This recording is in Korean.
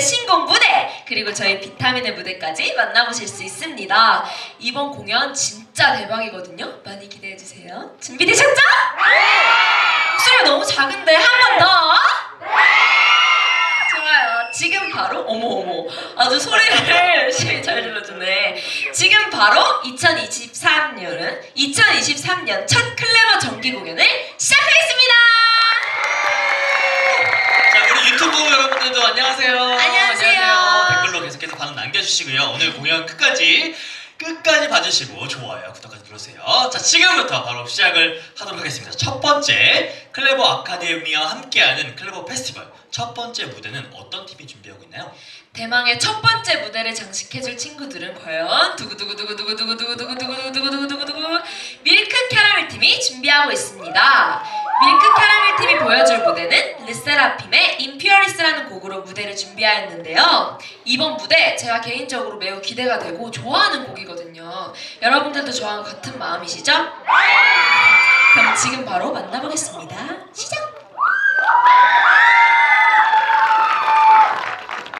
신곡 무대 그리고 저희 비타민의 무대까지 만나보실 수 있습니다. 이번 공연 진짜 대박이거든요. 많이 기대해 주세요. 준비되셨죠? 목소리가 너무 작은데 한 번 더. 좋아요. 지금 바로 어머 어머 아주 소리를 열심히 잘 질러주네. 지금 바로 2023년은 2023년 첫 클레버 정기 공연을 시작하겠습니다. 자, 우리 유튜브 여러분들도. 안녕하세요. 남겨주시고요. 오늘 공연 끝까지 끝까지 봐주시고 좋아요, 구독까지 눌러주세요. 자, 지금부터 바로 시작을 하도록 하겠습니다. 첫 번째 클레버 아카데미와 함께하는 클레버 페스티벌 첫 번째 무대는 어떤 팀이 준비하고 있나요? 대망의 첫 번째 무대를 장식해줄 친구들은 과연 두구두구두구두구두구두구두구두구두구두구두구두구 밀크 캐러멜 팀이 준비하고 있습니다. 밀크 캐러멜 팀이 보여줄 무대는 르세라핌의 곡으로 무대를 준비하였는데요. 이번 무대 제가 개인적으로 매우 기대가 되고 좋아하는 곡이거든요. 여러분들도 저와 같은 마음이시죠? 그럼 지금 바로 만나보겠습니다. 시작!